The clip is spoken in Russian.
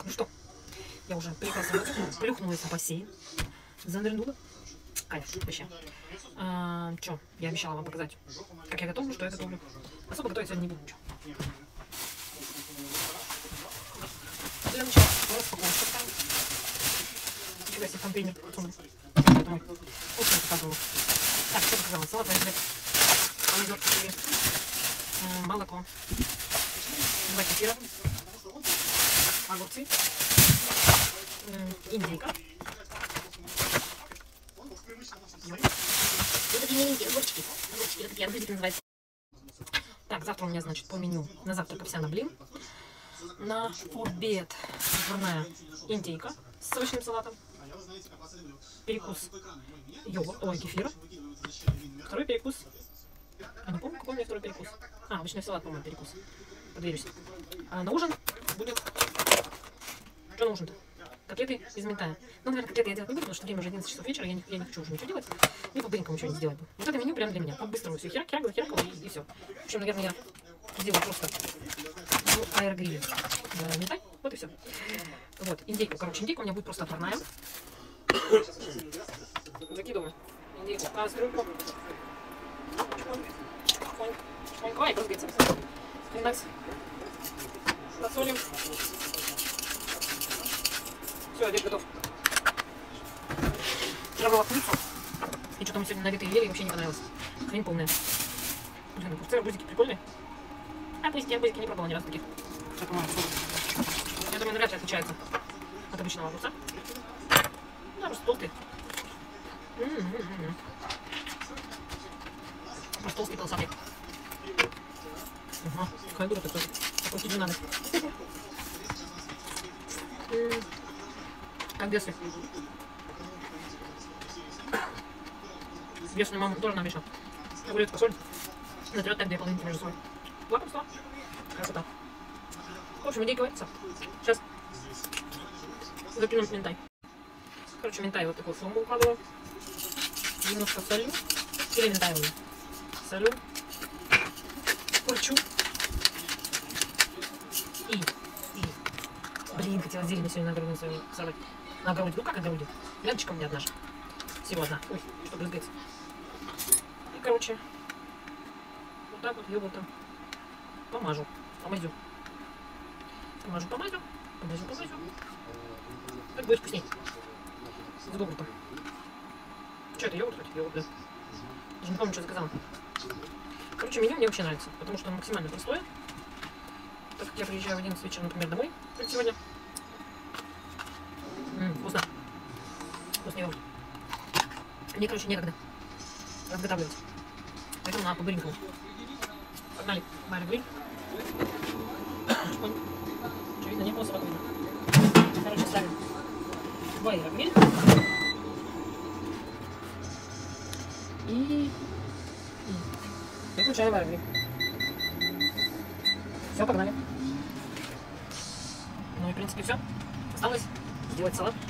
Так, ну что, я уже прекрасно плюхнулась в бассейн. Занырнула. Кайф, вообще. А, что, я обещала вам показать, как я готовлю, что я готовлю. Особо готовить сегодня не буду ничего. Для начала распаковочка такая. Нифига себе, контейнер. Мой. Вот я показывала. Так, что показала? Салатный хлеб. Помидорки. М, Молоко. Два кефира. Огурцы. Индейка. Вот такие миленькие огурчики. Огурчики, такие огурчики называются. Так, завтра у меня, значит, по меню на завтрак овсяный блин. На обед отварная индейка с овощным салатом. Перекус йогурт, ой, кефира. Второй перекус. А не помню, какой у меня второй перекус. А, овощной салат, по-моему, перекус. Подверюсь. А на ужин будет... Что на ужин-то? Котлеты из ментая. Ну, наверное, котлеты я делать не буду, потому что время уже 11 часов вечера, я не, я не хочу уже ничего делать. И по-быстренькому ничего не сделать. Вот это меню прям для меня. По-быстрому все херак, херак, захеракала и, и все. В общем, наверное, я сделаю просто в аэрогриле э, ментай. Вот и все. Вот, индейку. Короче, индейка у меня будет просто отварная. Закидываю индейку в кастрюльку. Чпонь, чпонь. Ой, брызгается. Индекс. Все, обед готов. Вчера была курицу. И что-то мы сегодня на ели, и вообще не понравилось. Хрень полная. Блин, ну арбузики прикольные. Арбузики, арбузики не пробовала ни разу таких. Так, по-моему, Я думаю, навряд ли отличается от обычного огурца. Да, просто толстый. М-м-м. Просто толстый полосатый. Ага, какая дура такой. Такой не надо. М, Как в детстве. В детстве мама тоже нам вешала. Огурец посоль. Натрет так две половинки между собой. Лакомство. Красота. В общем, идейка варится. Сейчас закинем ментай. Короче, ментай вот такую сумму укладываю. Немножко солю. Или ментаевую. Солю. Курчу. И, и. Блин, хотела зелень сегодня на огороде свою сорвать. На огороде. Ну как огороде? Ленточка у меня одна же. Всего одна. Ой, что брызгается. И, короче, вот так вот йогуртом помажу. Помазю. Помажу, помазю. Помазю, помазю. Так будет вкусней. С йогуртом. Что это, йогурт? Йогурт, да. Даже не помню, что заказала. Короче, меню мне вообще нравится, потому что оно максимально простое. Так как я приезжаю в 11 вечера, например, домой, как сегодня. М, вкусно. Вкусный йогурт. Мне, короче, некогда разготавливать. Поэтому надо по-быренькому. Погнали. Майя гриль. Чпонь. Что видно? Не было собак видно. Короче, ставим в аэрогриль. И... и выключаем аэрогриль. Все, погнали. Ну и, в принципе, все. Осталось сделать салат.